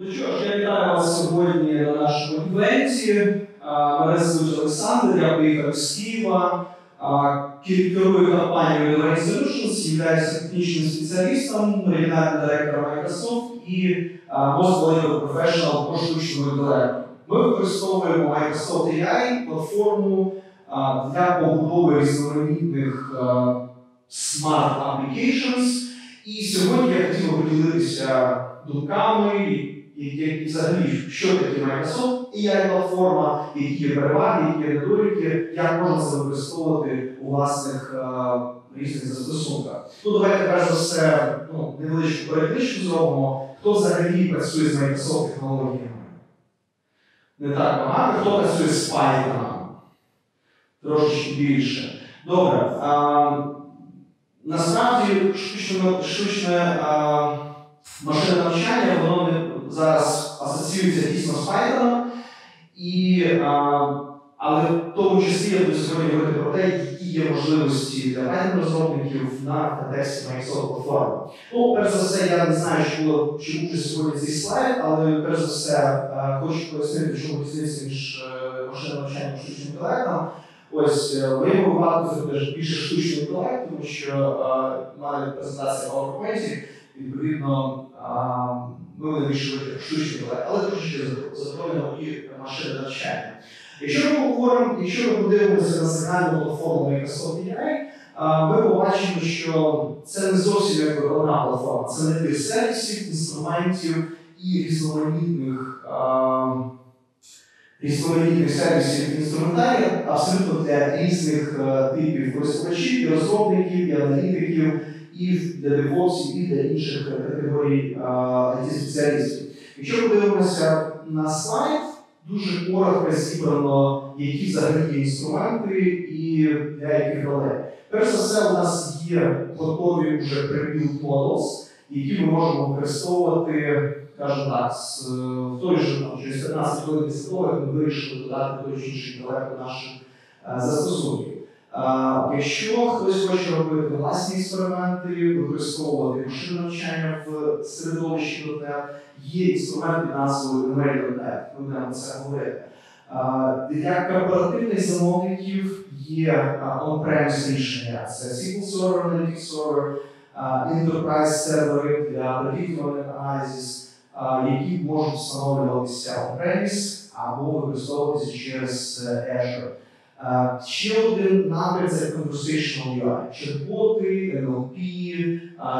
Ну що ж, я вітаю вас сьогодні на нашому івенті. Мене звуть Олександр, я приїхав з Києва. Керую компанією Domain Solutions, являюся технічним спеціалістом, регіональним директором Microsoft і Most Valuable Professional по штучному інтелекту. Ми використовуємо Microsoft AI платформу для побудови різноманітних Smart Applications. І сьогодні я хотів поділитися думками, які і взагалі, що таке Microsoft AI платформа, які є переваги, які недоліки, як можна це використовувати у власних е, різних застосунках. Ну, давайте перш за все ну, невеличку перекличку зробимо. Хто взагалі працює з Microsoft технологіями? Не так багато. Хто працює з Python? Трошечки більше. Добре. А, насправді штучне, штучне а, машинне навчання, воно не зараз асоціюється дійсно з Python, і, а, але в тому числі я буду сьогодні говорити про те, які є можливості для Python розробників на контексті Microsoft платформи. Ну, перш за все, я не знаю, було чи вже сьогодні цей слайд, але перш за все хочу пояснити, чому різниця між е, машинним навчанням і штучним інтелектом. Ось е, моєму випадку це більше штучний інтелект, тому що в мене презентація в PowerPoint, відповідно, ми будемо про штучний інтелект, але трошки затронемо і машини навчання. Якщо ми говоримо, якщо ми подивимося на загальну платформу Microsoft AI, ми побачимо, що це не зовсім як одна платформа, це не тих сервісів, інструментів і різноманітних. різноманітних сервісів інструментарів абсолютно для різних е, типів користувачів, і розробників, і аналітиків, і для девопсів, і для інших категорій it спеціалістів. Якщо подивимося на слайд, дуже коротко зібрано, які взагалі інструменти і для яких ролей. Перш за все, у нас є готові вже pre-built models, які ми можемо використовувати скажімо так, з, в той же там, через 15 хвилин після того, як ми вирішили додати той чи інший інтелект до наших е, застосунків. Якщо хтось хоче робити власні експерименти, використовувати машинне навчання в середовищі .NET, є інструмент під назвою Email.net, ми будемо це говорити. Для корпоративних замовників є on-premise рішення, це SQL Server, Analytics Server, Enterprise сервери для predictive analysis, які можуть встановлюватися on-premise або використовуватися через е, Azure. Ще один напрям це conversational UI. Чат-боти, NLP,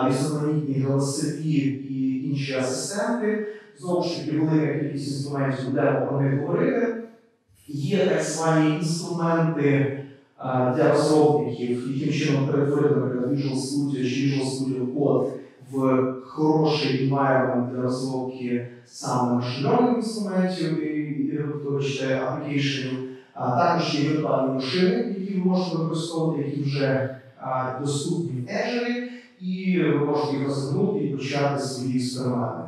різноманітні голосові і інші асистенти. Знову ж таки, велика кількість інструментів будемо про них говорити. Є так звані інструменти для розробників, яким чином перетворити, наприклад, Visual Studio чи Visual Studio Code в хороший environment для розробки саме машинних інструментів і вибачте, аплікейшенів. А також є віртуальні машини, які ви можете використовувати, які вже а, доступні в Azure, і ви можете їх розгорнути і почати свої експерименти.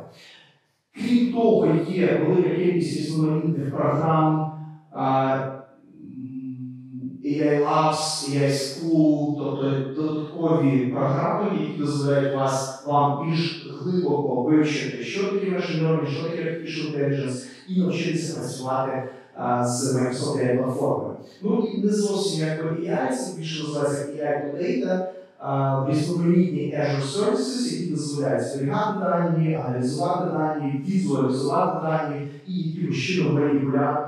Крім того, є велика кількість різноманітних програм. А, AI Labs, AI School, тобто додаткові програми, які дозволяють вас вам більш глибоко вивчити, що таке machine що таке artificial intelligence, і навчитися працювати з Microsoft AI платформою. Ну і не зовсім як AI, це більше називається AI to Data, різноманітні Azure Services, які дозволяють зберігати дані, аналізувати дані, візуалізувати дані і якимось чином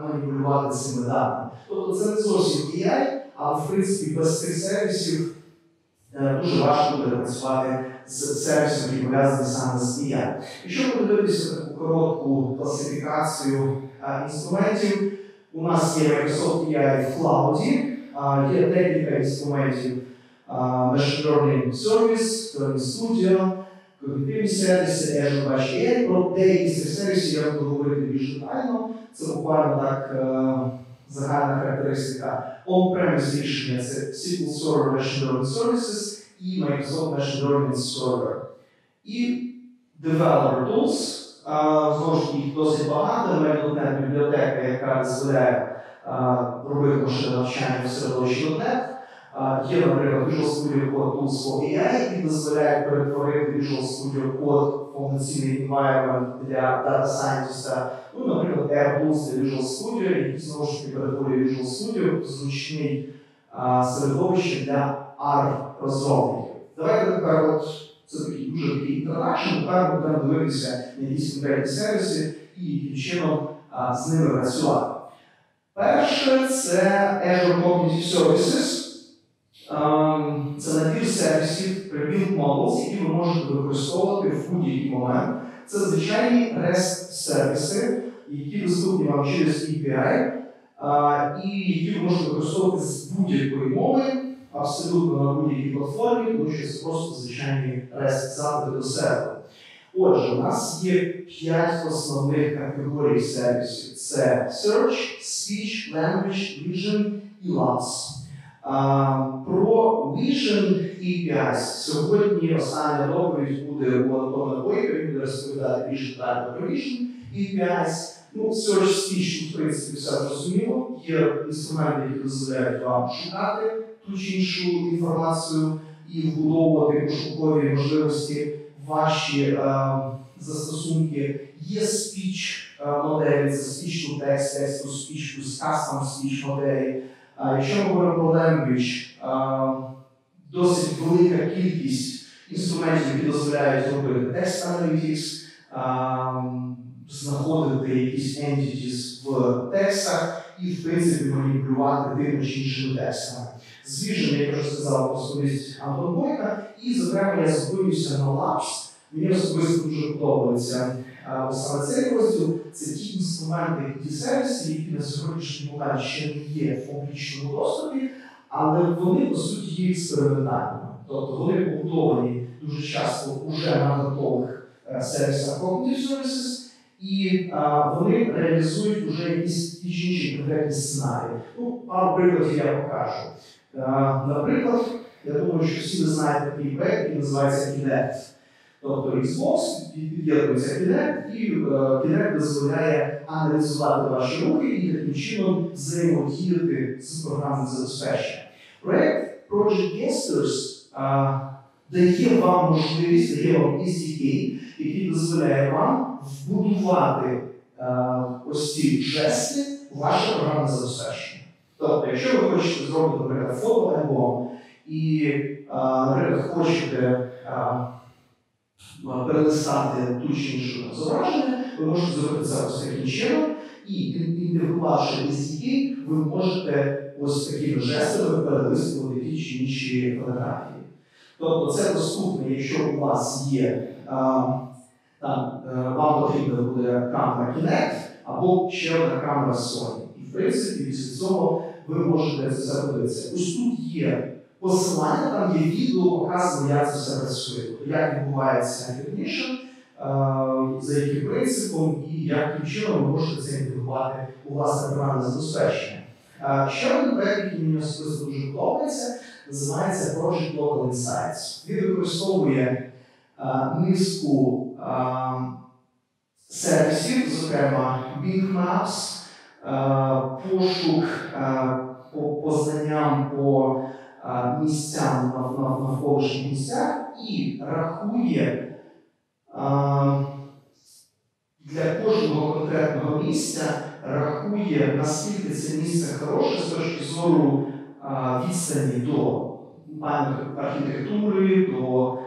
маніпулювати цими даними. Тобто це не зовсім AI, але в принципі без цих сервісів е, дуже важко буде працювати з сервісом, який пов'язаний саме з AI. Якщо подивитися таку коротку класифікацію е, інструментів, у нас є Microsoft AI в клауді, е, є декілька інструментів Machine Learning Service, Learning Studio, когнітивні сервіси, Azure Batch AI. Про деякі з цих сервісів я буду говорити більш детально. Це буквально так загальна характеристика. On-premise рішення це SQL Server Machine Learning Services і Microsoft Learning Server. І Developer Tools. Знову ж їх досить багато. Mail.NET бібліотека, яка дозволяє робити машинне навчання в середовищі .NET. Є, наприклад, Visual Studio Code Tools for AI, який дозволяє перетворити Visual Studio Code повноцінний environment для Data Scientist. Ну, наприклад, AirTools для Visual Studio, який знову ж таки перетворює Visual Studio в зручний середовище для R-розробників. Давайте тепер от це такий дуже такий introduction, тепер будемо дивитися на якісь конкретні сервіси і яким чином з ними працювати. Перше це Azure Cognitive Services. Це набір сервісів, build models, які ви можете використовувати в будь-який момент. Це звичайні REST-сервіси, які доступні вам через API, і які ви можете використовувати з будь-якої мови, абсолютно на будь-якій платформі, тому що це просто звичайні REST-запити до серверу. Отже, у нас є п'ять основних категорій сервісів: це Search, Speech, Language, Vision і Labs. Про Vision і APIs сьогодні остання доповідь буде у Антона Бойка, він буде розповідати більше детально про Vision APIs. Ну, Search Speech, в принципі, все зрозуміло. Є інструменти, які дозволяють вам шукати ту чи іншу інформацію і вбудовувати пошукові можливості ваші е, застосунки. Є speech е, моделі, це speech to text, text to speech, плюс custom speech моделі. Якщо ми говоримо про language, а, досить велика кількість інструментів, які дозволяють робити text analytics, знаходити якісь entities в текстах і, в принципі, маніпулювати тими чи іншими текстами. З як вже сказав, особисто Антон Бойка, і, зокрема, я зупинюся на Labs. Мені особисто дуже подобається саме цей розділ. Це ті інструменти, ті сервіси, які на сьогоднішній момент ще не є в публічному доступі, але вони по суті є експериментальними. Тобто вони побудовані дуже часто уже на готових е, сервісах Services, і а, вони реалізують вже якісь ті інші конкретні сценарії. Ну, пару прикладів я покажу. Наприклад, я думаю, що всі ви знаєте такий проект, який називається Kinect. Тобто Xbox під'єднується Kinect, і е, Kinect дозволяє аналізувати ваші рухи і таким чином взаємодіяти з програмним забезпеченням. Проект Project е, дає вам можливість, дає вам SDK, який дозволяє вам вбудувати е, ось ці жести в ваше програмне забезпечення. Тобто, якщо ви хочете зробити, наприклад, фотоальбом і, е, наприклад, хочете е, перелистати ту чи іншу зображення, ви можете зробити ось таким чином, і інтегрувавши SDK, ви можете ось такими жестами перелистувати ті чи інші фотографії. Тобто це доступно, якщо у вас є а, там, вам потрібна буде камера Kinect або ще одна камера Sony. І в принципі, після цього ви можете подивитися. Ось тут є посилання, там є відео, показано, як це все працює, тобто як відбувається recognition, за яким принципом і яким чином ви можете це інтегрувати у власне програмне забезпечення. Ще один проєкт, який мені особисто дуже подобається, називається Project Local Insights. Він використовує низку сервісів, зокрема Bing Maps, пошук по познанням по місцям навколишніх місцях і рахує для кожного конкретного місця, рахує, наскільки це місце хороше з точки зору відстані до архітектури, до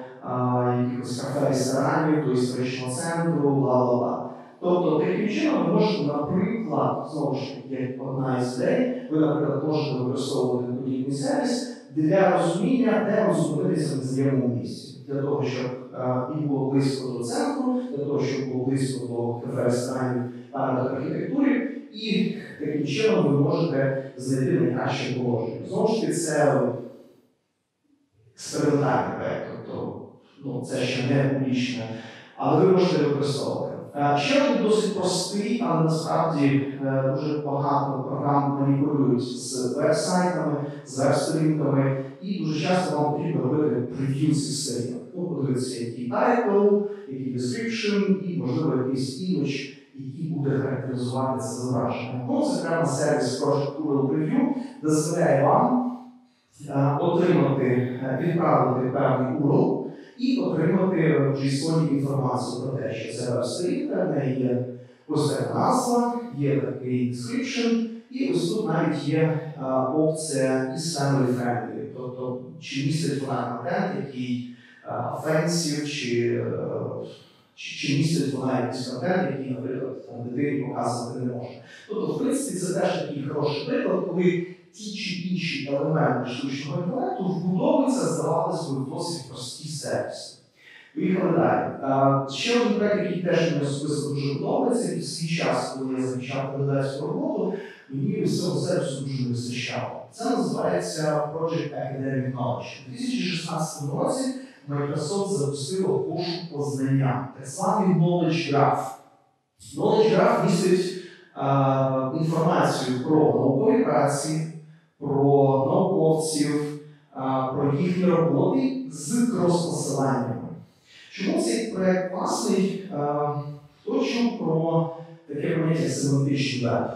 якихось кафе ресторанів, до історичного центру, бла-бла-бла. Тобто, таким чином ви можете, наприклад, знову ж таки, як одна із ідей, ви, наприклад, можете використовувати подібний сервіс для розуміння, де вам зупинитися в незнайомому місці. Для того, щоб е, і було близько до центру, для того, щоб було близько до кафе ресторанів пам'яток архітектури, і таким чином ви можете знайти найкраще положення. Знову ж таки, це експериментальний проєкт, тобто ну, це ще не публічне, але ви можете використовувати. Е, ще один досить простий, але насправді е, дуже багато програм маніпулюють з веб-сайтами, з веб-сторінками, і дуже часто вам потрібно робити прев'ю цих. Ну, подивитися, який title, який description і, можливо, якийсь імідж, який буде характеризувати це зображення. Ну, зокрема, сервіс Project URL Preview дозволяє вам е, отримати, відправити певний URL, і отримати в JSON інформацію про те, що це веб-сторінка, в неї є така назва, є такий description, і ось тут навіть є а, опція із family friendly, тобто чи містить вона контент, який offensive, чи, е, чи, чи містить вона якийсь контент, який, наприклад, там дитині показувати не може. Тобто, в принципі, це теж такий хороший приклад, коли ті чи інші елементи штучного інтелекту вбудовуються, здавалося б, досить прості сервіси. Поїхали. Ще один проект, який теж мені особисто дуже подобається, і в свій час, коли я закінчав кандидатську роботу, мені із цього сервісу дуже не вистачало. Це називається Project Academic Knowledge. У 2016 році Microsoft запустило пошук познання, так званий Knowledge Graph. Knowledge Graph містить а, інформацію про наукові праці, про науковців, а, про їхні роботи з крос-посиланнями. Чому цей проект класний? А, Хто чув про таке поняття семантичний веб?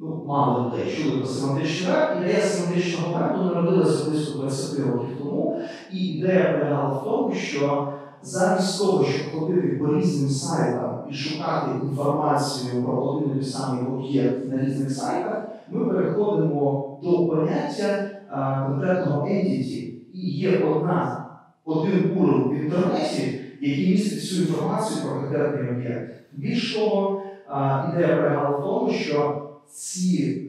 Ну, мало людей чули про семантичний веб. Ідея семантичного вебу народилася близько 20 років тому, і ідея полягала в тому, що замість того, щоб ходити по різним сайтам і шукати інформацію про один і самий об'єкт на різних сайтах, ми переходимо до поняття а, конкретного entity, є одна, один URL в інтернеті, який містить всю інформацію про конкретний об'єкт. Більш того, ідея полягала в тому, що ці,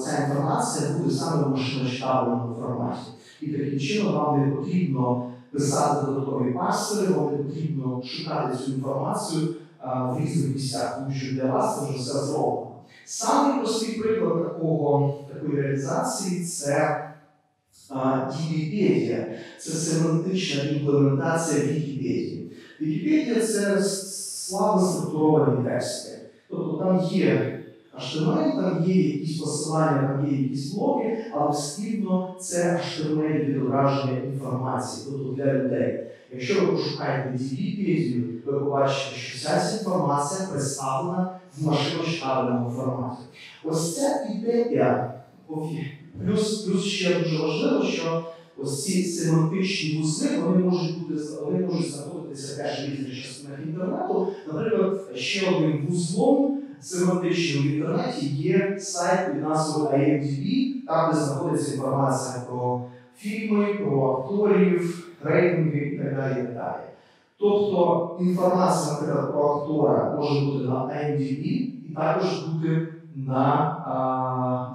ця інформація буде саме в машиночитабельному форматі. І таким чином вам не потрібно писати додаткові пастори, вам не потрібно шукати цю інформацію в різних місцях, тому що для вас це вже все зроблено. Самий простий приклад такого, такої реалізації це Дівіпедія. Це семантична імплементація Вікіпедії. Вікіпедія це слабо структуровані тексти. Тобто там є HTML, там є якісь посилання, там є якісь блоки, але спільно це HTML відображення інформації, тобто для людей. Якщо ви пошукаєте Вікіпедію, ви побачите, що вся ця інформація представлена в машиночитабельному форматі. Ось ця ідея, плюс, плюс ще дуже важливо, що ось ці семантичні вузли вони можуть бути вони можуть знаходитися теж в різних частинах інтернету. Наприклад, ще одним вузлом семантичним в інтернеті є сайт під назвою IMDb, там де знаходиться інформація про фільми, про акторів, рейтинги і так далі. І далі. Тобто інформація, наприклад, про актора може бути на IMDb і також бути на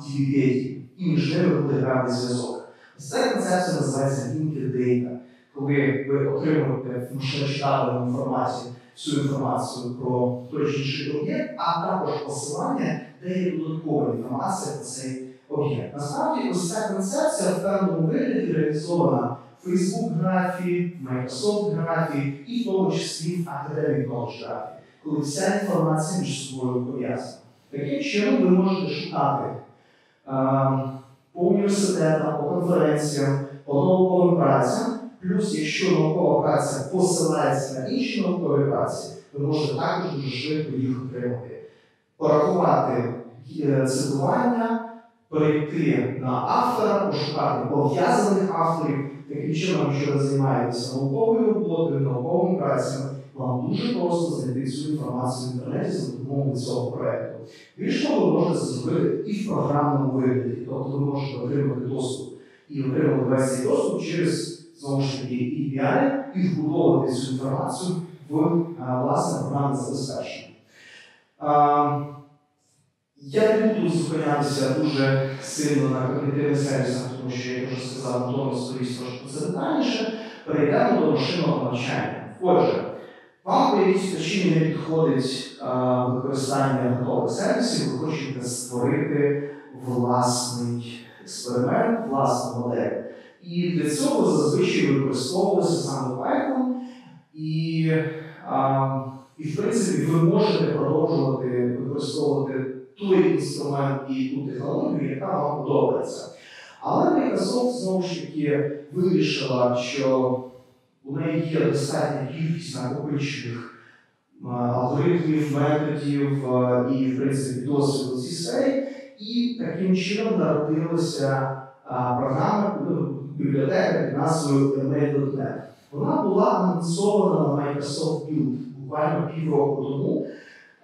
DVD. І між ними буде грати зв'язок. Ця концепція називається Linked коли ви отримуєте машиночитабельному форматі всю інформацію про той чи інший об'єкт, а також посилання, де є додаткова інформація про цей об'єкт. Насправді, ось ця концепція в певному вигляді реалізована в Facebook графі, Microsoft графі і в тому числі в Academic Knowledge графі, коли вся інформація між собою пов'язана. Таким чином ви можете шукати по університетам, по конференціям, по науковим працям. Плюс, якщо наукова праця посилається на інші наукові праці, ви можете також дуже швидко їх отримати. Порахувати е, цитування, перейти на автора, пошукати пов'язаних авторів. Таким чином, якщо ви займаєтеся науковою роботою, науковими працями, вам дуже просто знайти цю інформацію в інтернеті за допомогою цього проєкту. Більш того, ви можете зробити і в програмному вигляді, тобто ви можете отримати доступ і отримати весь цей доступ через знову ж таки API і вбудовувати цю інформацію в власне програмне забезпечення. Я не буду зупинятися дуже сильно на когнітивних сервісах, тому що, як я вже сказав, Антон розповість трошки це детальніше. Перейдемо до машинного навчання. Отже, вам по якійсь причині не підходить а, використання готових сервісів, ви хочете створити власний експеримент, власну модель. І для цього зазвичай використовувався саме Python, і, а, і в принципі ви можете продовжувати використовувати той інструмент і ту технологію, яка вам подобається. Але Microsoft знову ж таки вирішила, що у неї є достатня кількість накопичених алгоритмів, методів і, в принципі, досвіду цій сфері, і таким чином народилася програма, бібліотека під назвою email.net. Вона була анонсована на Microsoft Build буквально півроку тому.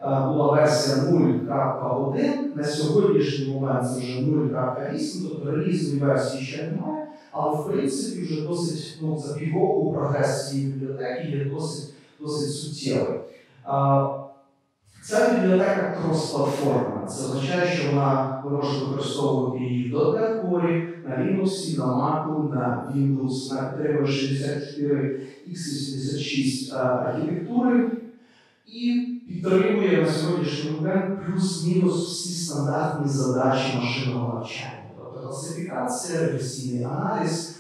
Була версія 0.1. На сьогоднішній момент це вже 0.8, тобто релізної версії ще немає. Але в принципі вже досить ну, за півроку прогрес цієї бібліотеки є досить досить суттєвий. Ця бібліотека крос-платформа. Це означає, що вона ви використовувати її в Core, на Linux, на Mac, на Windows, на підтримує 64 x86 архітектури і підтримує на сьогоднішній момент плюс-мінус всі стандартні задачі машинного навчання. Класифікація, регресійний аналіз,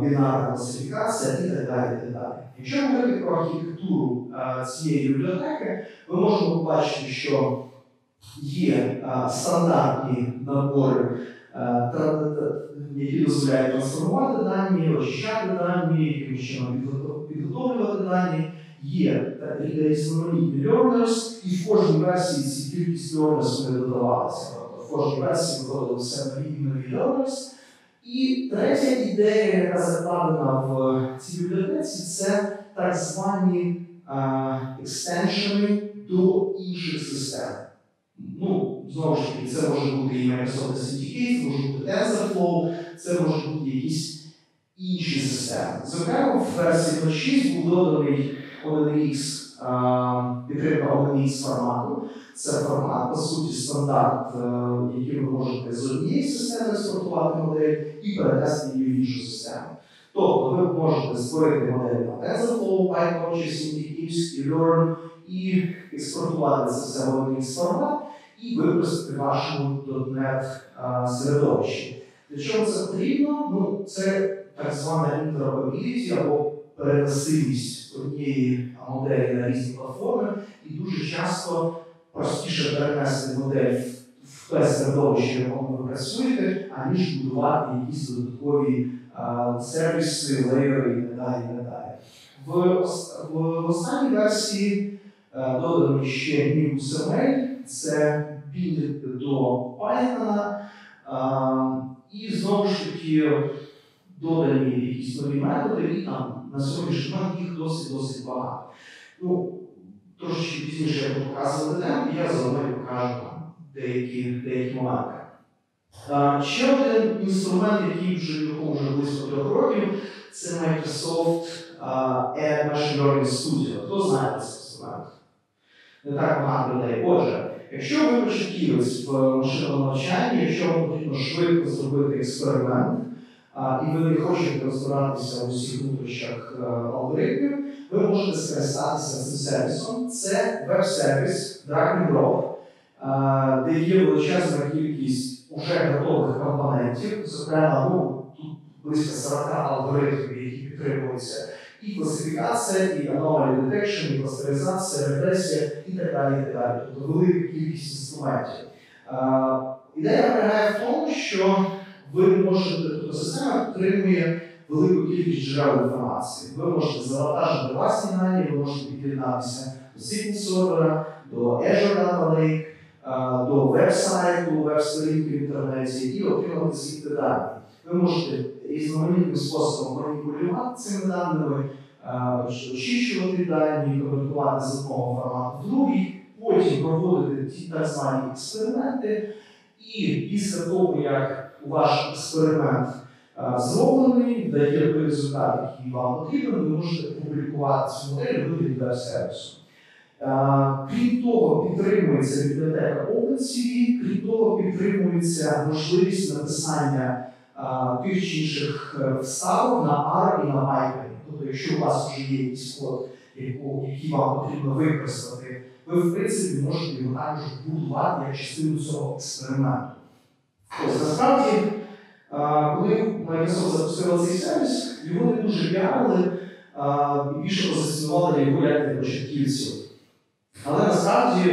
бінарна класифікація і так далі. І так далі. Якщо говорити про архітектуру цієї бібліотеки, ми можемо побачити, що є стандартні набори, які дозволяють трансформувати дані, очищати дані, яким чином підготовлювати дані. Є різноманітні learners, і в кожній версії ці кількість learners не додавалися. В кожній виходили нові і нові learners. І третя ідея, яка закладена в цій бібліотеці, це так звані екстеншени до інших систем. Ну, знову ж таки, це може бути і Microsoft SDK, це може бути TensorFlow, це може бути якісь інші системи. Зокрема, в версії 6 був доданий ONX, підтримка ONX формату. Це формат, по суті, стандарт, е, який ви можете з однієї системи експортувати модель і перенести її в іншу систему. Тобто ви можете створити модель на TensorFlow, PyTorch, Syndicate, Learn і експортувати це все в ONX формат і використати вашому .NET середовищі. Для чого це потрібно? Ну, Це так звана interoperability або переносимість однієї моделі на різні платформи, і дуже часто простіше перенести модель в те середовище, в якому ви працюєте, аніж будувати якісь додаткові а, сервіси, layer и і так далі. Так далі. В, в, останній версії а, додано ще MIMSML, це build до Python, а, і знову ж таки додані якісь нові методи, і там на сьогоднішній момент їх досить-досить багато. Ну, Трошечки пізніше я буду показувати демки, я заодно покажу деякі деякі моменти. А, ще один інструмент, який вже вже близько трьох років, це Microsoft Air Machine Learning Studio. Хто знає цей інструмент? Не так багато людей. Отже, якщо ви початківець в машинному навчанні, якщо вам потрібно швидко зробити експеримент, і ви не хочете розбиратися у всіх внутрішніх е, алгоритмів, ви можете скористатися цим сервісом. Це веб-сервіс Drag and Drop, де є величезна кількість уже готових компонентів, зокрема, ну, тут близько 40 алгоритмів, які підтримуються. І класифікація, і anomaly detection, і кластеризація, регресія і так далі. і так далі. Тобто велика кількість інструментів. Ідея полягає в тому, що ви можете, тобто система отримує велику кількість джерел інформації. Ви можете завантажити власні дані, ви можете під'єднатися до SQL сервера, до Azure Data Lake, до веб-сайту, веб-сторінки в інтернеті і отримати звідти дані. Ви можете різноманітним способом маніпулювати цими даними, очищувати дані, конвертувати з одного формату в другий, потім проводити ті так звані експерименти. І після того, як ваш експеримент зроблений, дає результат, який вам потрібен, ви можете публікувати цю модель в вигляді веб-сервісу. Крім того, підтримується бібліотека OpenCV, крім того, підтримується можливість написання тих чи інших е, вставок на R і на Python. Тобто, якщо у вас вже є якийсь код, який вам потрібно використати, ви в принципі можете його також будувати як частину цього експерименту. Ось насправді, коли Microsoft запустила цей сервіс, його не дуже піарили і більше позиціонували його як для початківців. Але насправді,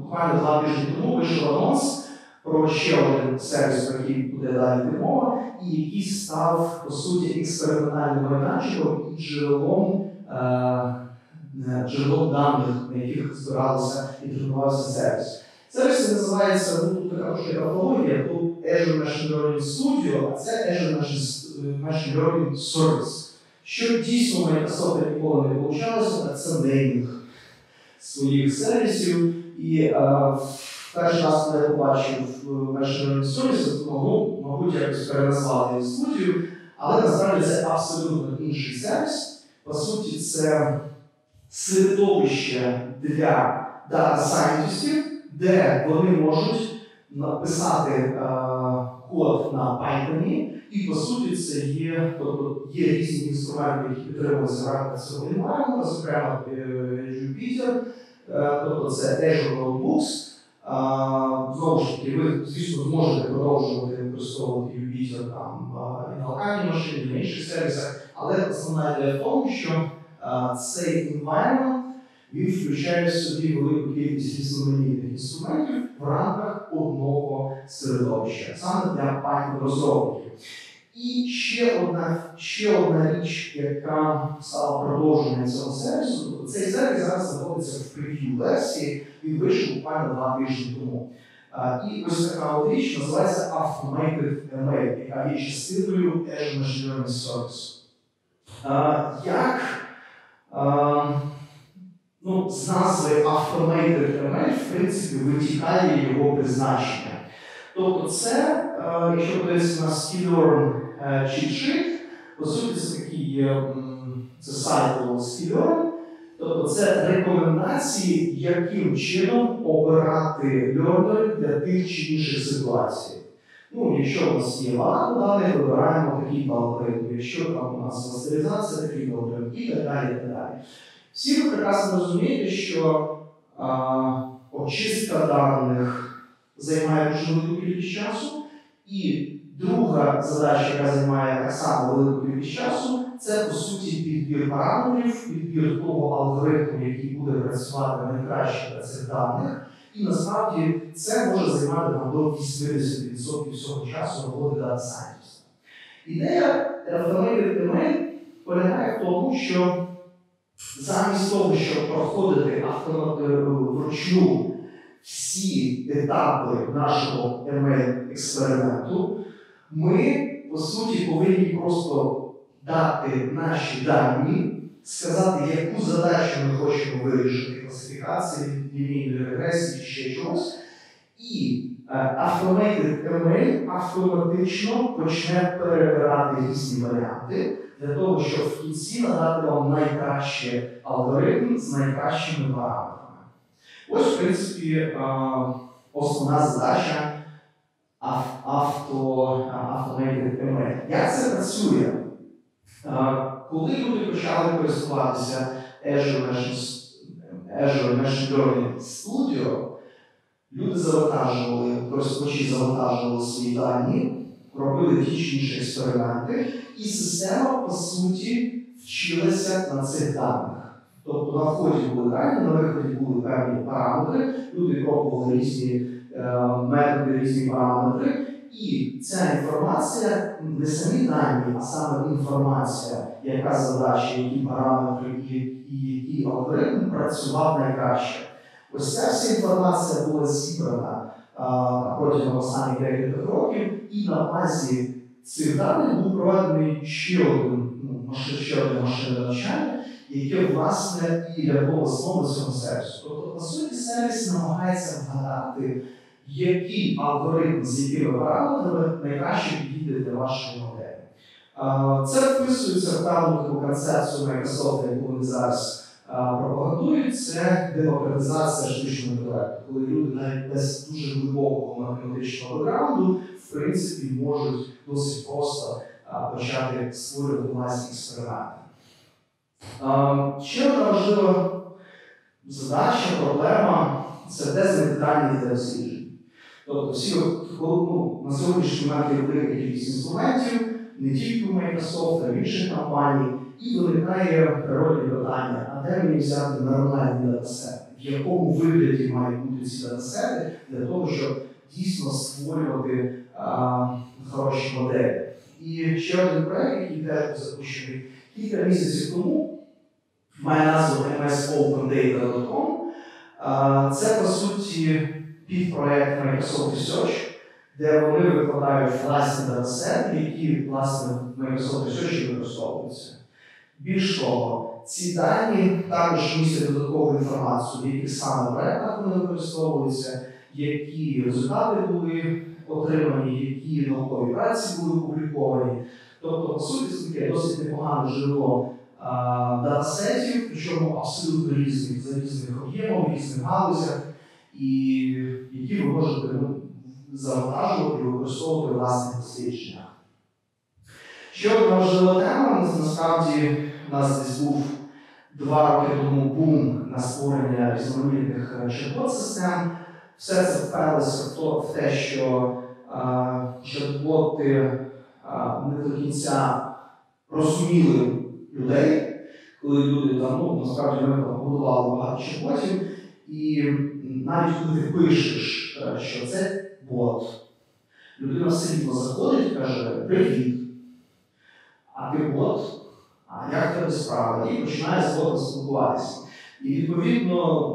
буквально два тижні тому вийшов анонс про ще один сервіс, про який буде далі мова, і який став, по суті, експериментальним майданчиком і джерелом джерелом даних, на яких збиралося і тренувався сервіс. Сервіс називається, ну така трошки графологія, тут Azure Machine Learning Studio, а це Azure Machine Learning Service. Що дійсно Microsoft ніколи не вийшло, це неймінг своїх сервісів. І е, перший раз, коли я побачив Machine Learning Service, ну, мабуть, якось переназвали студію, але насправді це абсолютно інший сервіс. По суті, це середовище для дата сайентистів, де вони можуть написати е, код на Python, і по суті це є, тобто є різні інструменти, які підтримуються в рамках цього environment, зокрема е, Jupyter, е, тобто це Azure Notebooks. Знову ж таки, ви, звісно, зможете продовжувати використовувати Jupyter там і на локальній машині, на інших сервісах, але основна ідея в тому, що цей environment він включає в собі велику кількість різноманітних інструментів в рамках одного середовища, саме для Python розробників. І ще одна ще одна річ, яка стала продовженням цього сервісу, тобто цей сервіс зараз знаходиться в прев'ю версії, він вийшов буквально два тижні тому. І ось така річ називається Automated ML, яка є частиною Azure Machine Service. Як ну, з назви Automated ML, в принципі, витікає його призначення. Тобто, це, якщо подивитися на Skillorn cheat sheet, по суті, це такий це сайт Skillorn, Тобто це рекомендації, яким чином обирати льордери для тих чи інших ситуацій. Ну, Якщо у нас є багато даних, вибираємо такий алгоритм, якщо там у нас мастеризація, такий алгоритм і так далі. і так далі. Всі ви прекрасно розумієте, що а, очистка даних займає дуже велику кількість часу, і друга задача, яка займає так само велику кількість часу, це по суті підбір параметрів, підбір того алгоритму, який буде працювати найкраще для цих даних. І насправді це може займати нам до 80% всього часу роботи дата сайентіста. Ідея Automated ML полягає в тому, що замість того, щоб проходити вручну всі етапи нашого ML експерименту, ми по суті повинні просто дати наші дані, сказати, яку задачу ми хочемо вирішити класифікації, лінійної регресії чи чогось. І Automated ML автоматично почне перебирати різні варіанти для того, щоб в кінці надати вам найкращий алгоритм з найкращими параметрами. Ось, в принципі, основна задача авто, Automated ML. Як це працює? Коли люди почали користуватися Azure Machine Learning Studio, люди завантажували, користувачі завантажували свої дані, робили ті чи інші експерименти, і система, по суті, вчилася на цих даних. Тобто на вході були дані, на виході були певні параметри, люди пробували різні е, методи, різні параметри. І ця інформація не самі дані, а саме інформація, яка задача, які параметри і який алгоритм працював найкраще. Ось ця вся інформація була зібрана протягом останніх декількох років, і на базі цих даних був проведений ще один ну, ще одне машинне навчання, яке власне і лягло основу цього сервісу. Тобто, по суті, сервіс намагається вгадати який алгоритм з якими параметрами найкраще підійде для вашої моделі. Це вписується в певну концепцію Microsoft, яку вони зараз пропагандують, це демократизація штучного інтелекту, коли люди навіть без дуже глибокого математичного бекграунду в принципі можуть досить просто почати створювати власні експерименти. Ще одна важлива задача, проблема це дезінтегральні для досліджень. Тобто всі ну, на сьогоднішній момент є велика інструментів, не тільки у Microsoft, а в інших компаній, і виникає природне питання, а де мені взяти нормальні датасети, в якому вигляді мають бути ці датасети для того, щоб дійсно створювати а, хороші моделі. І ще один проект, який теж запущений кілька місяців тому, має назву msopenData.com. Це по суті підпроект Microsoft Research, де вони викладають власні датасети, які власне Microsoft Research використовуються. Більш того, ці дані також містять додаткову інформацію, в яких саме проєктах вони використовуються, які результати були отримані, які наукові праці були опубліковані. Тобто, по суті, це таке досить непогане джерело датасетів, причому абсолютно різних, за різних об'ємом, різних галузях, і які ви можете ну, завантажувати і використовувати власних дослідженнях. Ще одна важлива тема, насправді у нас десь був два роки тому бум на створення різноманітних е, чат-бот-систем. Все це вперлося в те, що чат-боти не до кінця розуміли людей, коли люди там, ну, насправді ми побудували багато чат-ботів, і навіть коли ти пишеш, е, що це бот, людина все рівно заходить і каже Привіт. А ти бот, як тебе справа? І починає з ботом спілкуватися. І відповідно,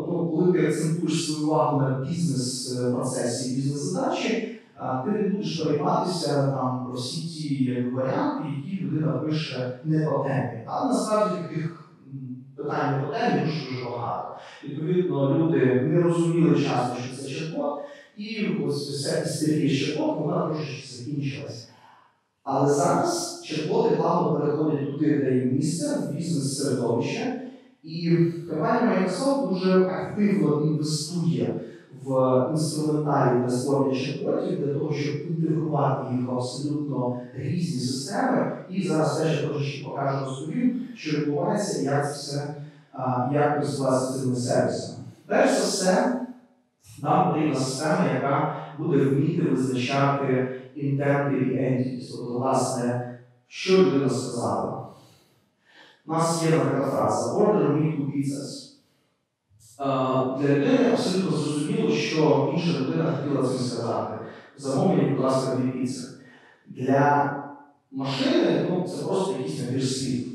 ну, коли ти акцентуєш свою увагу на бізнес-процесі, бізнес-задачі, ти не будеш перейматися там про всі ті варіанти, які людина пише не по темі. Але насправді таких питань не по темі дуже дуже багато. Відповідно, люди не розуміли часто, що це чат-бот, і ось вся істерія з вона трошечки закінчилася. Але зараз чат-боти плавно переходять туди, де є місце, в бізнес-середовище. І компанія Microsoft дуже активно інвестує в інструментарій для створення чат-ботів для того, щоб інтегрувати їх абсолютно різні системи. І зараз я трошечки покажу розповім, що відбувається як це все як користуватися цими сервісами. Перш за все, нам потрібна система, яка буде вміти визначати інтенти і entities, тобто, власне, що людина сказала. У нас є така фраза Order me pizzas. Для людини абсолютно зрозуміло, що інша людина хотіла цим сказати. Замовлення, будь ласка, дві піци. Для машини ну, це просто якийсь набір слів.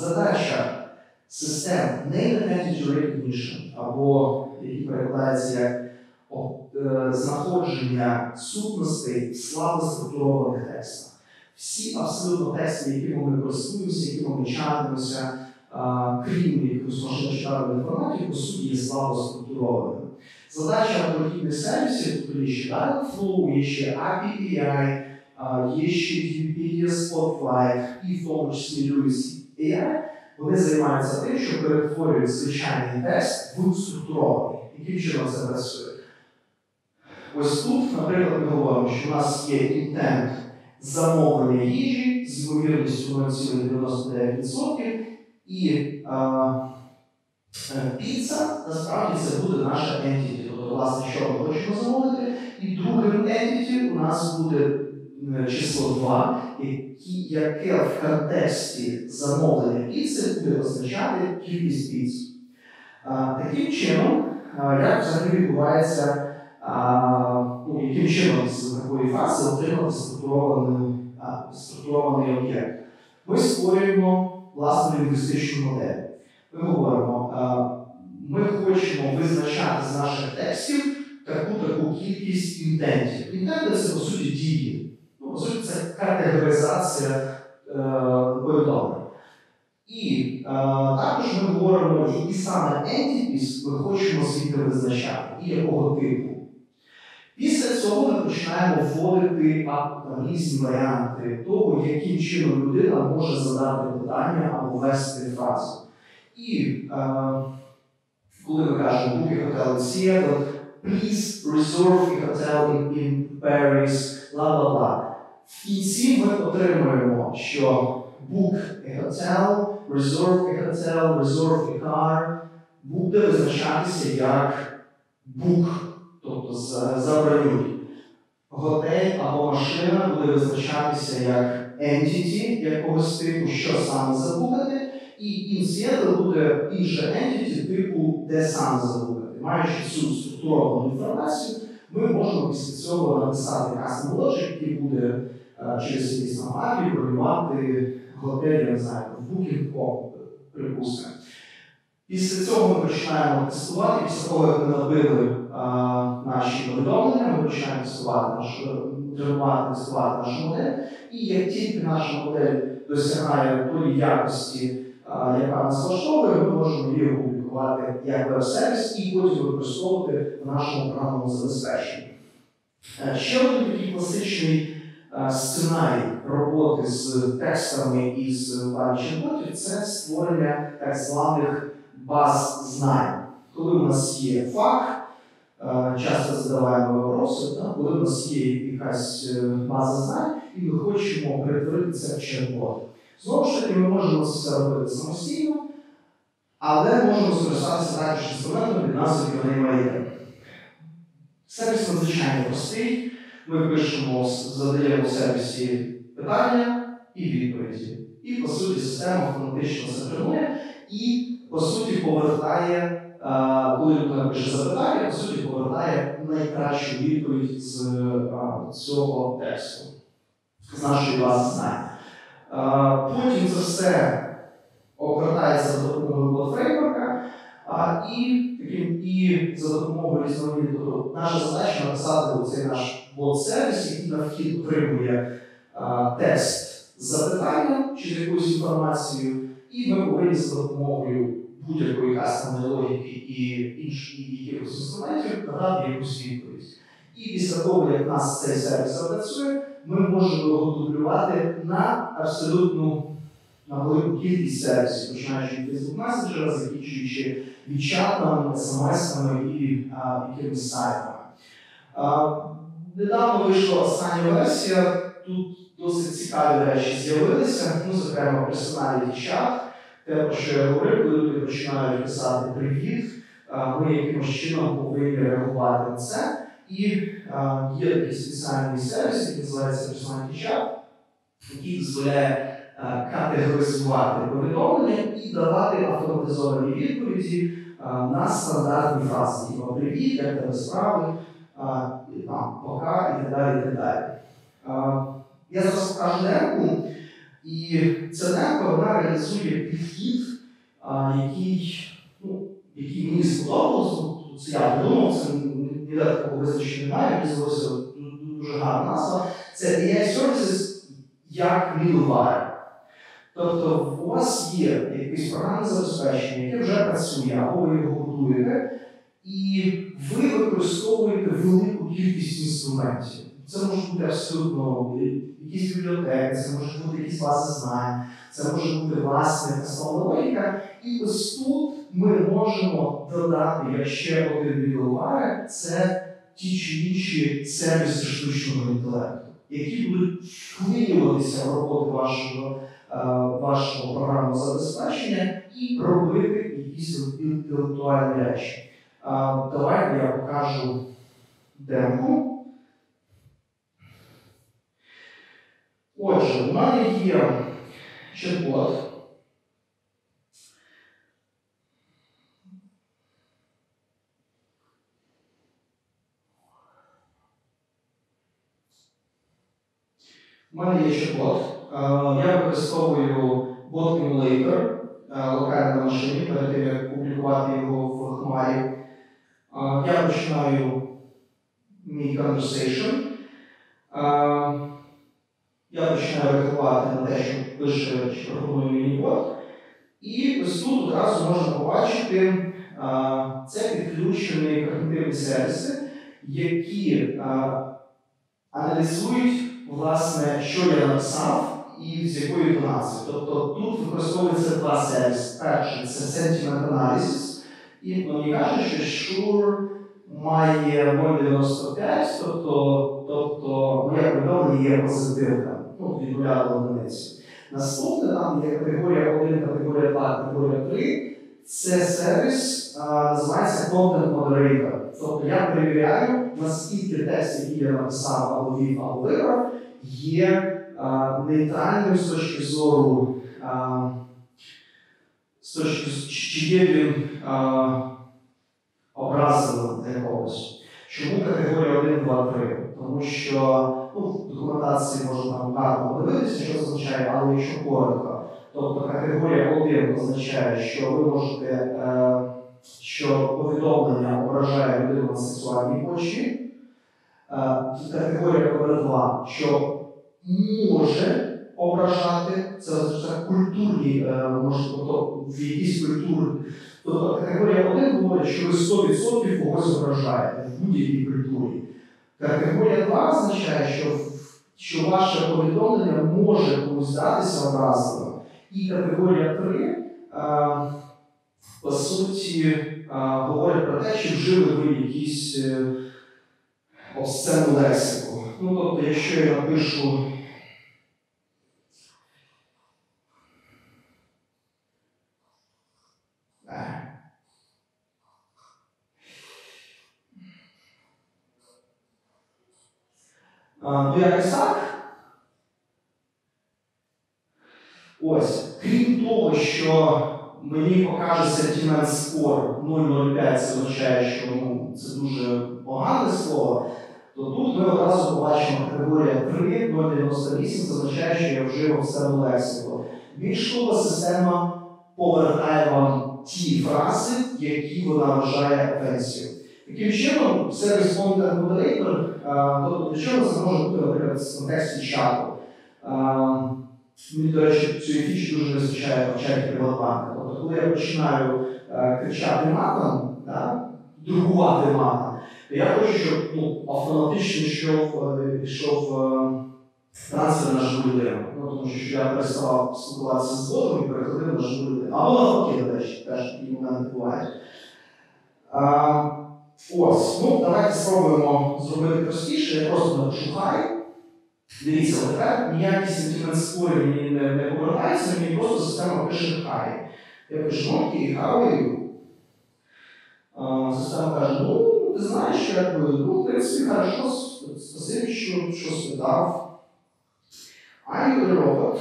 Задача систем Name Entity Recognition, або які перекладаються як е, знаходження сутностей в слабо структурованих текстах. Всі абсолютно тексти, якими ми користуємося, якими ми чатимося, крім якихось машиночитарної інформатики, по суті, є слабо структурованими. Задача подібних сервісів, тобто є ще Dialogflow, є ще API, є ще Wikipedia Spotlight і в тому числі Lewis AI, вони займаються тим, що перетворюють звичайний текст в структурований. Яким чином це працює? Ось тут, наприклад, ми говоримо, що у нас є інтент замовлення їжі з ймовірністю 0,99%, і а, е, піца насправді це буде наша entity, тобто, власне, що ми хочемо замовити. І другим entity у нас буде е, число 2, яке в контексті замовлення піци буде означати кількість піц. Таким чином, як взагалі відбувається ну, яким чином з такої фази отримати структурований об'єкт. Ми створюємо власну лінгвістичну модель. Ми говоримо, ми хочемо визначати з наших текстів таку таку кількість інтентів. Інтенти це, по суті, дії. Ну, По суті, це категоризація е, повідомлень. І е, також ми говоримо, які саме entities ми хочемо звідти визначати, і якого типу. Після цього ми починаємо вводити різні варіанти того, яким чином людина може задати питання або вести фразу. І е, коли ми кажемо book a hotel in Seattle, please reserve a hotel in, Paris, бла бла бла. В кінці ми отримуємо, що book a hotel, reserve a hotel, reserve a car буде визначатися як book забронюють. Готель або машина буде визначатися як entity якогось типу, що саме забукати, і in буде інше entity типу, де саме забукати. Маючи цю структуровану інформацію, ми можемо після цього написати custom logic, який буде через якісь API бронювати готель, я не знаю, в Booking.com, припустимо. Після цього ми починаємо тестувати, після того, як ми набили наші повідомлення, ми починаємо тестувати нашу тренувати, тестувати нашу модель. І як тільки наша модель досягає тої якості, яка нас влаштовує, ми можемо її опублікувати як веб-сервіс і потім використовувати в нашому програмному забезпеченні. Е, Ще один такий класичний е, сценарій роботи з текстами і з чат-ботів – це створення так званих баз знань. Коли у нас є факт, е, часто задаваємо вопроси, да, коли у нас є якась е, база знань, і ми хочемо перетворити це в чат-бот. Знову ж таки, ми можемо це все робити самостійно, але можемо скористатися також інструментом під назвою QA Сервіс надзвичайно простий. Ми пишемо, задаємо сервісі питання і відповіді. І, по суті, система автоматично це і, по суті, повертає, коли людина пише запитання, по суті, повертає найкращу відповідь з цього тексту, з нашої бази знань. Потім це все обертається за допомогою бот-фреймворка, а, і, таким, і за допомогою різноманітних. Тобто наша задача написати цей наш бот-сервіс, який на вхід отримує а, текст запитання чи з якоюсь інформацією, і ми повинні за допомогою будь-якої кастомної логіки і інших якихось інструментів надати якусь відповідь. І після того, як нас цей сервіс запрацює, ми можемо його дублювати на абсолютну на велику кількість сервісів, починаючи від Facebook Messenger, закінчуючи відчатами, смс-ками і якимись сайтами. А, недавно вийшла остання версія. Тут досить цікаві речі з'явилися. Ну, зокрема, персональний чат. Те, про що я говорив, коли люди починають писати привіт, ми якимось чином повинні реагувати на це. І є такий спеціальний сервіс, який називається персональний чат, який дозволяє категоризувати повідомлення і давати автоматизовані відповіді на стандартні фрази, типу привіт, як тебе справи, там, пока і так далі. І так далі. Я зараз демку, і демка вона реалізує підхід, який, ну, який мені сподобався. Ну, Це я придумав, це ніде такого визначення немає, мені здалося дуже гарна назва. Це AI Services як middleware. Тобто у вас є якесь програмне забезпечення, яке вже працює, або ви його будуєте, і ви використовуєте велику кількість інструментів. Це може бути абсолютно якісь бібліотеки, це може бути якісь бази знань, це може бути власне основна логіка. І ось тут ми можемо додати як ще один middleware – це ті чи інші сервіси штучного інтелекту, які будуть вклинюватися в роботу вашого, е, вашого програмного забезпечення і робити якісь інтелектуальні речі. Е, Давайте я покажу демку. Отже, у мене є чат-бот. У мене є чат-бот. Е, Я використовую бот Emulator е, локально на машині, перед тим, як публікувати його в Хмарі. Е, Я починаю мій conversation. Я починаю реагувати на те, що пише чи пропонує мені бот. І ось тут одразу можна побачити, а, це підключені когнитивні сервіси, які а, аналізують, власне, що я написав і з якою інтонацією. Тобто тут використовується два сервіси. Перший це Sentiment Analysis, і мені каже, що Shure має 0,95, тобто, тобто моє повідомлення є позитивним, ну, від нуля одиниці. Наступне там є категорія 1, категорія 2, категорія 3. Це сервіс а, називається Content Moderator. Тобто я перевіряю, наскільки текст, який я написав або вів, або вибрав, є а, нейтральним з точки зору, а, з точки чи є він образливим для когось. Чому категорія 1, 2, 3? Тому що ну, в документації можна там гарно подивитися, що означає, але якщо коротко, тобто категорія 1 означає, що ви можете е, що повідомлення ображає людину на сексуальній почві. Е, Категорія номер два, що може ображати, це, це культурні, е, може, тобто в якійсь культурі. Тобто категорія 1 говорить, що ви 100% когось ображаєте в будь-якій культурі. Категорія 2 означає, що, що ваше повідомлення може комусь здатися образливим. І категорія 3 а, по суті а, говорить про те, чи вжили ви якісь е, обсценну лексику. Ну, тобто, якщо я напишу. Е, А, Ну, якось так. Ось, крім того, що мені покаже sentiment score 005, це означає, що ну, це дуже погане слово, то тут ми одразу побачимо категорія 3, 098, це означає, що я вжив обсценну лексику. Більш того, система повертає вам ті фрази, які вона вважає офенсією. Таким чином, сервіс Content Moderator, тобто для чого це може бути, наприклад, в контексті чату. Мені, до речі, цієї фічі дуже вистачає в чаті Приватбанка. Тобто, коли я починаю е, кричати матом, другувати матом, то я хочу, щоб ну, автоматично йшов, е, йшов е, трансфер на живу людину. Ну, тому що я переставав спілкуватися з ботом і переходив на живу людину. Або навпаки, до речі, теж такі моменти бувають. А, ось, ну давайте спробуємо зробити простіше. Я просто напишу хай. Дивіться, тепер ніякі sentiment score мені не, не повертаються, мені просто система пише хай. Я пишу, окей? А, Система каже, ну, ти знаєш, якби, ну, в принципі, хорошо, спасибі, що, що спитав. Are you a robot?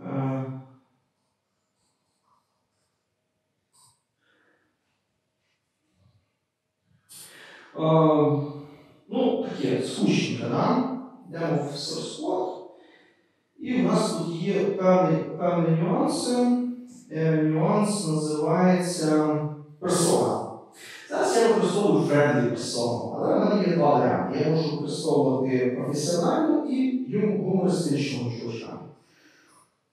Е, е, Ну, таке скучненько, да? Йдемо в code. І в нас тут є певні, певні нюанси. Е, Нюанс називається persona. Зараз я використовую friendly persona, але в мене є два варіанти. Я можу використовувати професіональну і гумористичного чувача.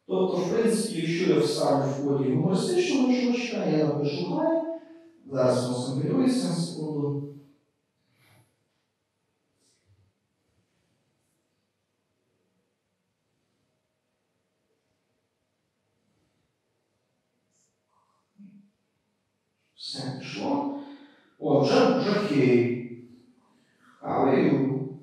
Тобто, в принципі, якщо я вставлю в коді гумористичного чувача, я напишу хай. Зараз воно скомпілюється, секунду. Все пішло. О, are you?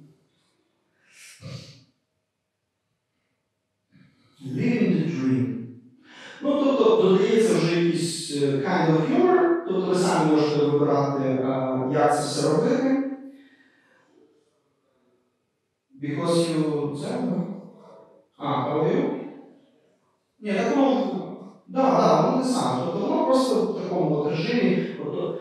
Living the dream. Ну, тобто додається вже якийсь е, kind of humor, тобто ви самі можете вибирати, е, як це все робити. Because you... Це? А, you? Ні, так воно Да, да, воно не саме. Тобто воно просто в такому от режимі. Тобто,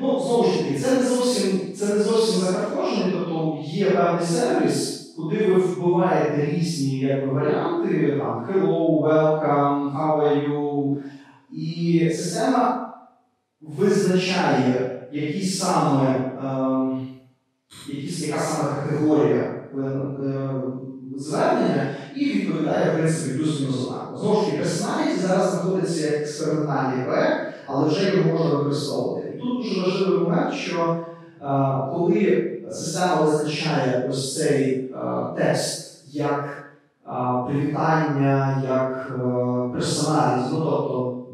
ну, знову ж таки, це не зовсім це не зовсім закаркошений, тобто є певний сервіс, куди ви вбиваєте різні якби, варіанти, там hello, welcome, how are you. І система визначає, які саме, ем, якісь, яка саме категорія е, е, звернення і відповідає, в принципі, плюс-мінус однаково. Знову ж таки, персоналіті зараз знаходиться як експериментальний проект, але вже його можна використовувати. Тут дуже важливий момент, що е, коли система визначає ось цей е, текст як е, привітання, як персоналіті, ну тобто,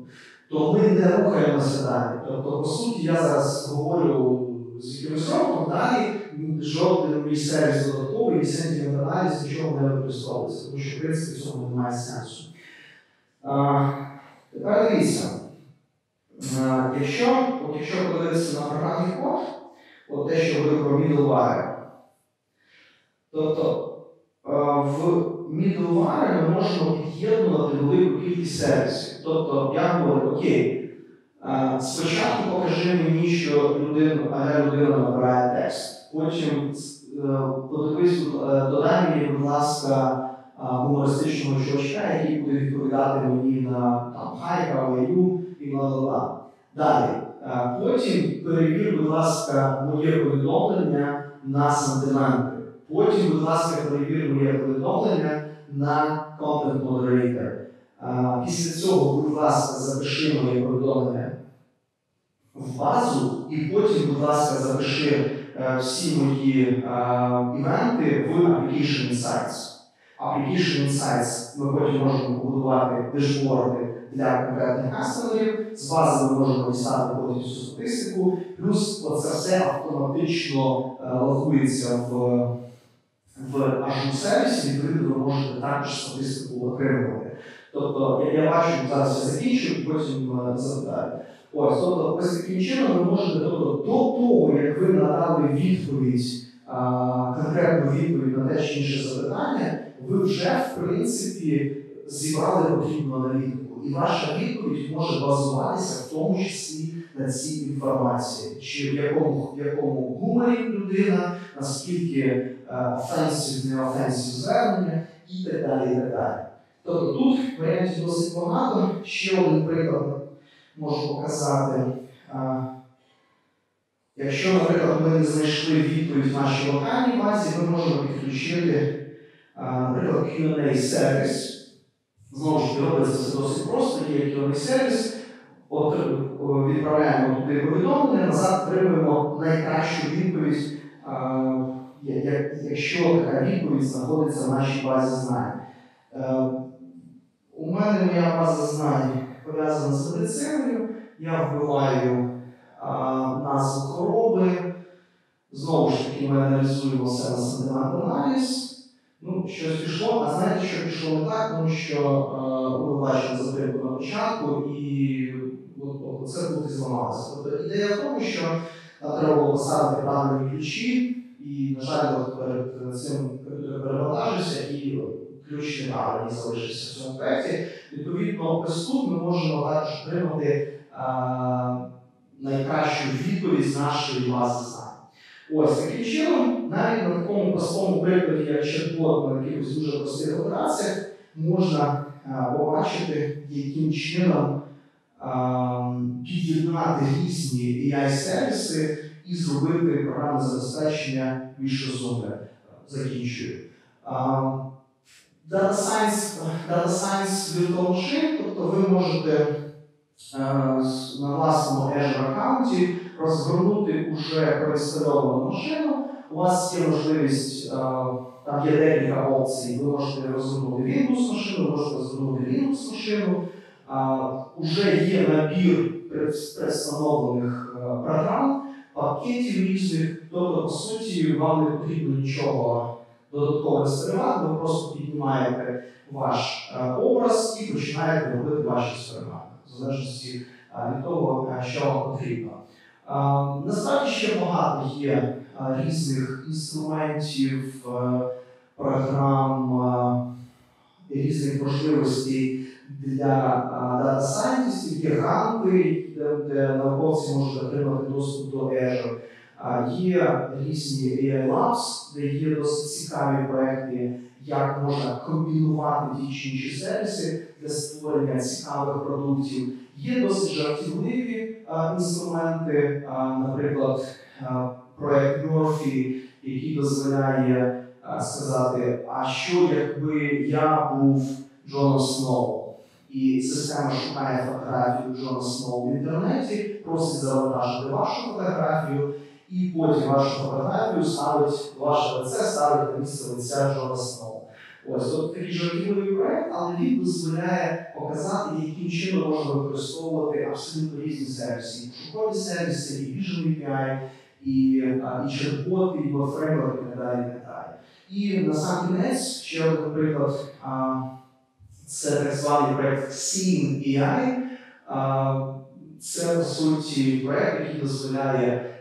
то ми не рухаємося далі. Тобто, по суті, я зараз говорю з якимось роком, далі жоден мій сервіс додатковий, сентимент аналіз нічого не використовується, тому що в принципі в цьому немає сенсу. А, тепер дивіться, якщо, от якщо подивитися на програмний код, от те, що говорив про middleware, тобто в middleware ми можемо під'єднувати велику кількість сервісів. Тобто я говорю, окей. Е, Спочатку покажи мені, що людина, людина набирає текст. Потім е, подивись, е, додай мені, будь ласка, гумористичного чувачка, який буде відповідати мені на там хайка, лаю і бла-бла-бла. Далі. Потім перевір, будь ласка, моє повідомлення на сантименти. Потім, будь ласка, перевір моє повідомлення на Content Moderator. Після цього, будь ласка, запиши моє повідомлення в базу, і потім, будь ласка, запиши е, всі мої е, івенти в Application Insights. Application Insights ми потім можемо побудувати дешборди для конкретних кастомерів. З бази ми можемо дістати потім всю статистику, плюс це все автоматично е, в, в Azure сервісі, відповідно, ви можете також статистику отримувати. Тобто я, я бачу, зараз я закінчу, потім е, запитаю. Ось, тобто, ось таким чином ви можете тобто, до того, як ви надали відповідь, а, конкретну відповідь на те чи інше запитання, ви вже в принципі зібрали потрібну аналітику. І ваша відповідь може базуватися в тому числі на цій інформації, чи в якому, в якому гуморі людина, наскільки офенсів, не офенсів звернення і так далі. і так далі. Тобто тут варіантів досить багато. Ще один приклад можу показати. А, Якщо, наприклад, ми не знайшли відповідь в нашій локальній базі, ми можемо підключити, наприклад, Q&A сервіс. Знову ж робиться це досить просто, є Q&A сервіс, от, відправляємо туди повідомлення, назад отримуємо найкращу відповідь, я- якщо така відповідь знаходиться в нашій базі знань. Е, У мене моя база знань пов'язана з медициною. Я вбиваю назву хвороби. Знову ж таки, ми аналізуємо все на аналіз. Ну, щось пішло, а знаєте, що пішло не так, тому що е, ви бачили затримку на початку, і це тут і зламалося. Тобто ідея в тому, що е, треба було поставити правильні ключі, і, на жаль, перед цим перевантажився, і ключ неправильний залишився в цьому проєкті. Відповідно, ось тут ми можемо також отримати найкращу відповідь з нашої бази знань. Ось таким чином, навіть на такому простому прикладі, як чат-бот на якихось дуже простих операціях, можна а, побачити, яким чином а, під'єднати різні AI-сервіси і зробити програмне забезпечення більш розумне. Закінчую. Data Science, Virtual Machine, тобто ви можете на власному Azure аккаунті розгорнути уже проінстальовану машину. У вас є можливість, е, там є декілька опцій. Ви можете розгорнути Windows машину, можете розгорнути Linux машину. Уже є набір пред- предстановлених е, програм, пакетів різних. Тобто, по суті, вам не потрібно нічого додатково інсталювати, ви просто піднімаєте ваш е, образ і починаєте робити ваші експерименти, в залежності е, від того, е, що вам потрібно. Е, Насправді ще багато є різних інструментів, програм, різних можливостей для дата сайентистів, є гранти, де, науковці можуть отримати доступ до Azure. Є різні AI Labs, де є досить цікаві проекти, як можна комбінувати ті чи інші сервіси для створення цікавих продуктів. Є досить жартівливі а, інструменти, а, наприклад, а, проект Murphy, який дозволяє а, сказати, а що якби я був Джоном Сноу? І система шукає фотографію Джона Сноу в інтернеті, просить завантажити вашу фотографію і потім вашу фотографію ставить, ваше лице ставить на місце лиця Джона Сноу. Ось от такий жартівливий проект, але він дозволяє показати, яким чином можна використовувати абсолютно різні сервіси. І пошукові сервіси, і Vision API, і, чат-боти, і фреймворк, і так далі. І так далі. І на сам кінець ще один приклад. Це так званий проект Seeing AI. Це по суті проект, який дозволяє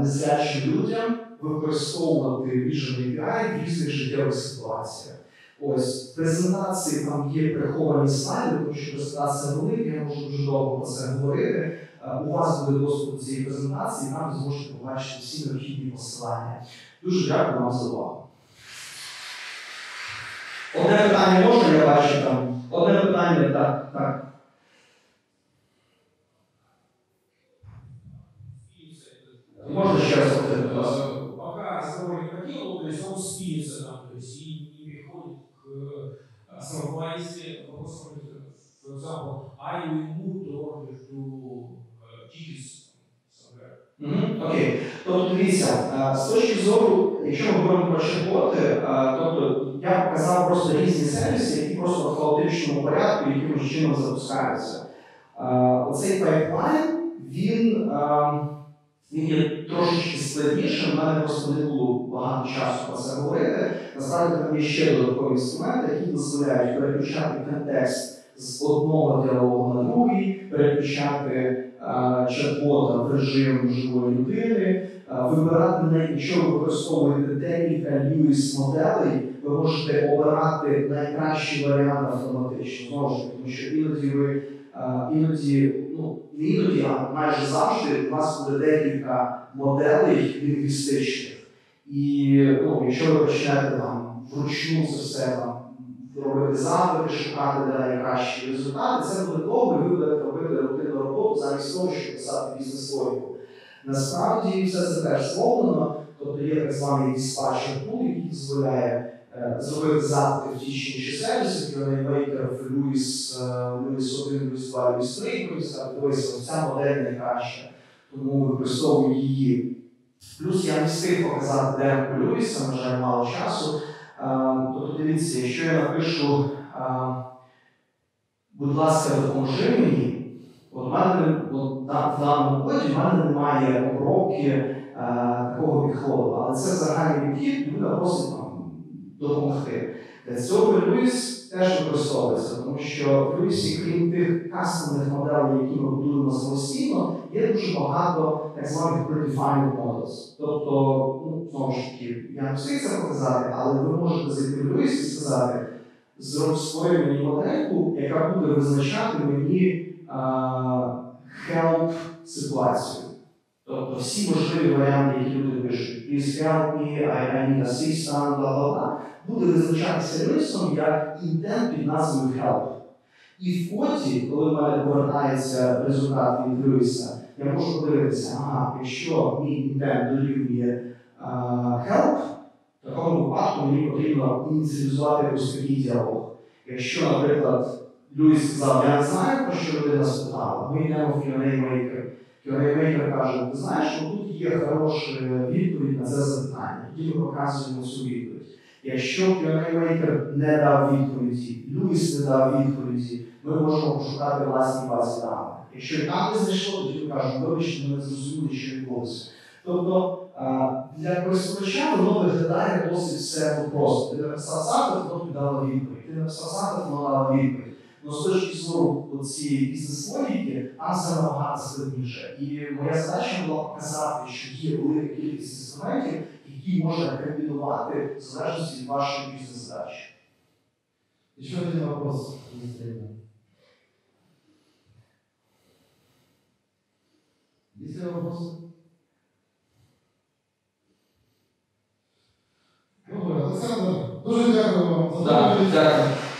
незрячим людям використовувати Vision API в різних життєвих ситуаціях. Ось презентації там є приховані слайди, тому що презентація велика, я можу дуже довго про це говорити. У вас буде доступ до цієї презентації, там ви зможете побачити всі необхідні посилання. Дуже дякую вам за увагу. Одне питання можна, я бачу там. Одне питання, так, так. Можна ще раз повторити, будь ласка. Э, Пока разговор не хотел, то есть он спится там, то есть и не переходит к э, основному. А если вопрос, for mood in uh, teach somewhere? Мгм, Окей. Тобто дивіться, е, з точки зору, якщо ми говоримо про чат-боти, е, тобто я показав просто різні сервіси, які просто в хаотичному порядку якимось чином запускаються. Е, Оцей пайплайн, він, він є трошечки складнішим, в мене просто не було багато часу про це говорити. Насправді там є ще додаткові інструменти, які дозволяють переключати контекст з одного діалогу на другий, переключати е, чат-бота в режим живої людини, е, вибирати не, якщо ви використовуєте декілька Lewis моделей, ви можете обирати найкращий варіант автоматично. Знову ж тому що іноді ви е, іноді, ну не іноді, а майже завжди у вас буде декілька моделей лінгвістичних. І ну, якщо ви почнете там вручну це все там робити запити, шукати де найкращі результати, це буде довго, ви будете робити рутинну роботу замість того, щоб писати бізнес-логіку. Насправді все це теж зроблено, тобто є так званий диспатчер пул, який дозволяє е, зробити запити в ті чи інші сервіси, в Lewis, е, 1, Lewis 2, Lewis 3, і сказати, ось ось ця модель найкраща, тому використовую її. Плюс я не встиг показати демку Льюіса, на жаль, мало часу. Тобто дивіться, якщо я напишу, будь ласка, допоможи мені, от в мене в даному коді в мене немає обробки такого підходу, але це загальний підхід, людина просить допомогти. Для цього Льюіс теж використовується, тому що в Льюісі, крім тих кастомних моделей, які ми будуємо самостійно, є дуже багато так званих predefined models. Тобто, ну, знову ж таки, я не встиг це показати, але ви можете зайти в Льюіс і сказати, зроб створюй мені модельку, яка буде визначати мені а, help ситуацію. Тобто всі можливі варіанти, які люди пишуть, me, I, need assistance, бла бла бла, буде визначатися Льюісом як інтент під назвою help. І в коді, коли в мене повертається результат від Льюіса, я можу подивитися, ага, якщо мій інтент дорівнює help, в такому випадку мені потрібно ініціалізувати такий діалог. Якщо, наприклад, Льюіс сказав, я не знаю, про що людина спитала, ми йдемо в Q&A Q&A каже, ти знаєш, ну, тут є хороша відповідь на це запитання. Тоді ми показуємо цю відповідь. Якщо Maker не дав відповіді, Льюіс не дав відповіді, ми можемо пошукати власні базі даних. Якщо там не знайшло, тоді ми кажемо, вибачте, ми не зрозуміли, що відбулося. Тобто для користувача воно виглядає досить все просто. Ти написав запит, воно дало відповідь. Ти написав запит, воно дало відповідь. Ну, з точки зору цієї бізнес-логіки, там все набагато складніше. І моя задача була показати, що є велика кількість інструментів, які можна комбінувати в залежності від вашої бізнес-задачі. Еще один вопрос. быстрее. Есть ли вопросы? Добре, Олександр, дуже дякую вам за доповідь. дякую.